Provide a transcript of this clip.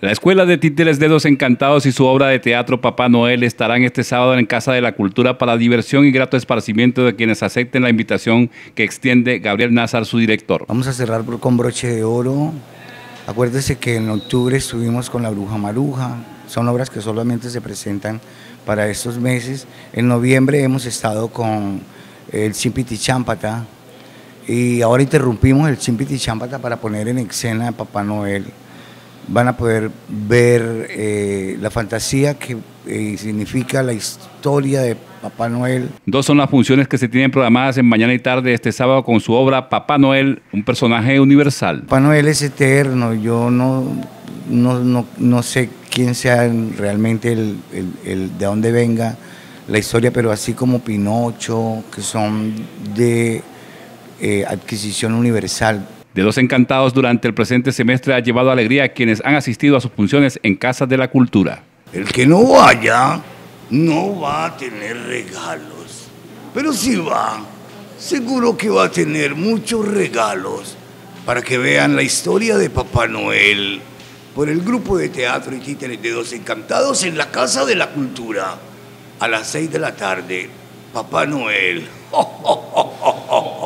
La Escuela de Títeres de Dos Encantados y su obra de teatro Papá Noel estarán este sábado en Casa de la Cultura para diversión y grato esparcimiento de quienes acepten la invitación que extiende Gabriel Nazar, su director. Vamos a cerrar con broche de oro. Acuérdese que en octubre estuvimos con La Bruja Maruja. Son obras que solamente se presentan para estos meses. En noviembre hemos estado con el Chimpiti Chámpata y ahora interrumpimos el Chimpiti Chámpata para poner en escena a Papá Noel van a poder ver eh, la fantasía que eh, significa la historia de Papá Noel. Dos son las funciones que se tienen programadas en mañana y tarde este sábado con su obra Papá Noel, un personaje universal. Papá Noel es eterno, yo no, no, no, sé quién sea realmente el, el, de dónde venga la historia, pero así como Pinocho, que son de eh, adquisición universal, de los encantados durante el presente semestre ha llevado alegría a quienes han asistido a sus funciones en Casas de la Cultura. El que no vaya no va a tener regalos, pero si va, seguro que va a tener muchos regalos para que vean la historia de Papá Noel por el grupo de teatro y títeres de Dos Encantados en la Casa de la Cultura a las seis de la tarde. Papá Noel. ¡Oh,